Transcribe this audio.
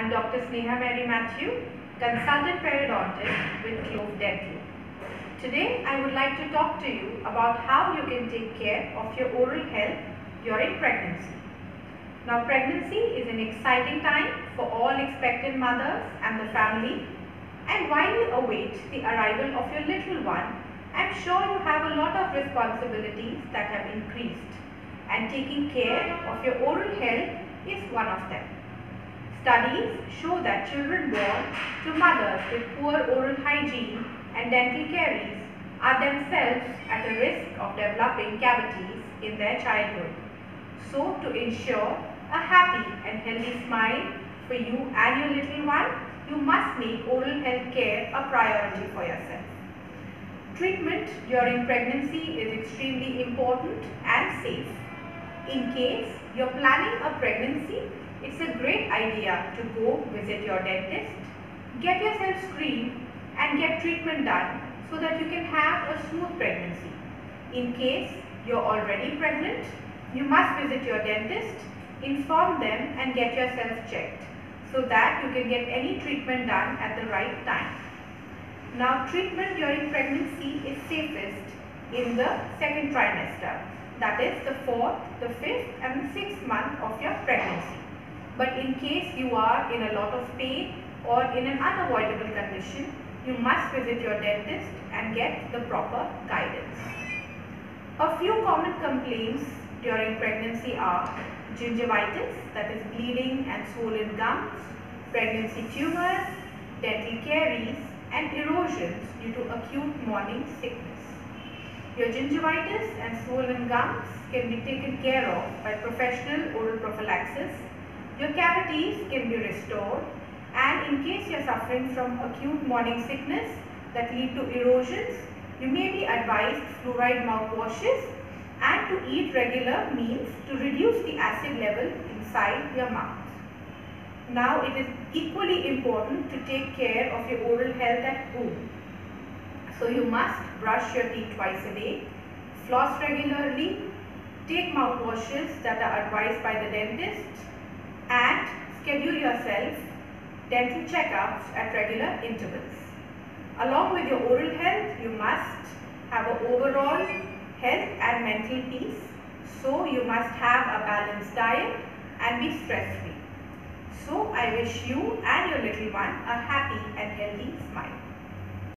I'm Dr. Sneha Mary Mathew, consultant periodontist with Clove Dental. Today, I would like to talk to you about how you can take care of your oral health during pregnancy. Now, pregnancy is an exciting time for all expectant mothers and the family. And while you await the arrival of your little one, I'm sure you have a lot of responsibilities that have increased. And taking care of your oral health is one of them. Studies show that children born to mothers with poor oral hygiene and dental caries are themselves at a risk of developing cavities in their childhood. So, to ensure a happy and healthy smile for you and your little one, you must make oral health care a priority for yourself. Treatment during pregnancy is extremely important and safe. In case you're planning a pregnancy, it's a great idea to go visit your dentist, get yourself screened and get treatment done so that you can have a smooth pregnancy. In case you're already pregnant, you must visit your dentist, inform them and get yourself checked so that you can get any treatment done at the right time. Now treatment during pregnancy is safest in the second trimester that is the fourth, the fifth and the sixth month of your pregnancy. But in case you are in a lot of pain or in an unavoidable condition, you must visit your dentist and get the proper guidance. A few common complaints during pregnancy are gingivitis that is bleeding and swollen gums, pregnancy tumors, dental caries and erosions due to acute morning sickness. Your gingivitis and swollen gums can be taken care of by professional oral prophylaxis. Your cavities can be restored and in case you are suffering from acute morning sickness that lead to erosions, you may be advised fluoride mouthwashes and to eat regular meals to reduce the acid level inside your mouth. Now it is equally important to take care of your oral health at home. So you must brush your teeth twice a day, floss regularly, take mouthwashes that are advised by the dentist yourself dental checkups at regular intervals. Along with your oral health, you must have an overall health and mental peace. So you must have a balanced diet and be stress free. So I wish you and your little one a happy and healthy smile.